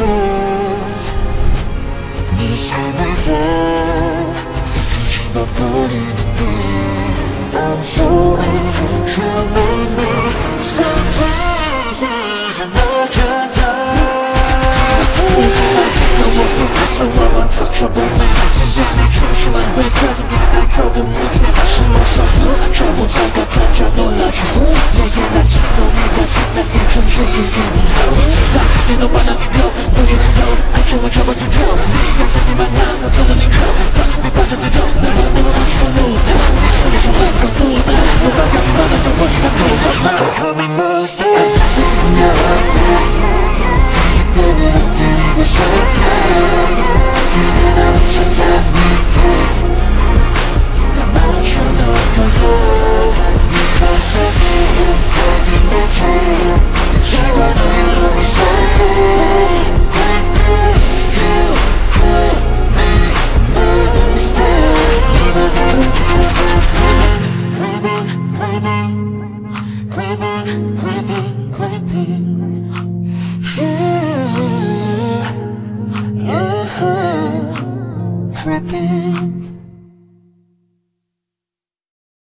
love Yes, I will fall Into my trouble making action myself Trouble take a control, no logical 내게 막히고 내가 찾는 이 컨트롤이 나 내놈 만나 두려워 너의 두려움 안쪽을 잡아 두려워 네가 사지만 난 어쩌면 이 클럽 자꾸만 빠져들어 날 만나고 다치고 놓네 네 손에서 맘껏 놓네 도망가기만 한다 원이란 도움이 I'm becoming monster I'm becoming monster I'm becoming monster clever, clever.